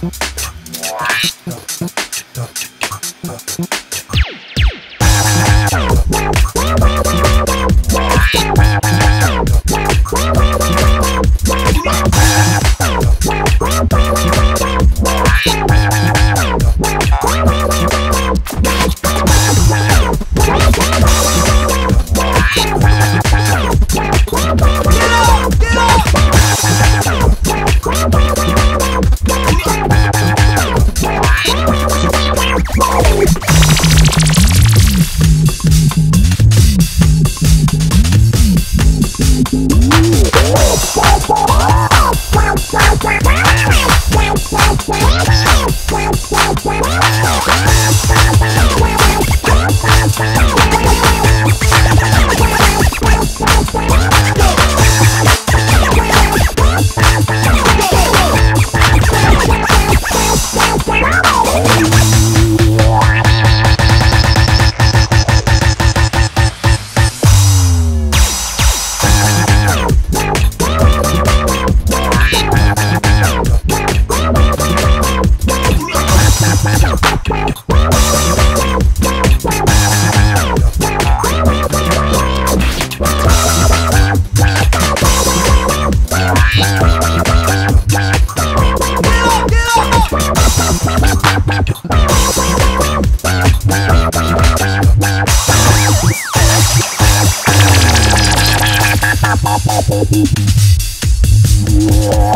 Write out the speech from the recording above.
Thank you. Thank Yeah.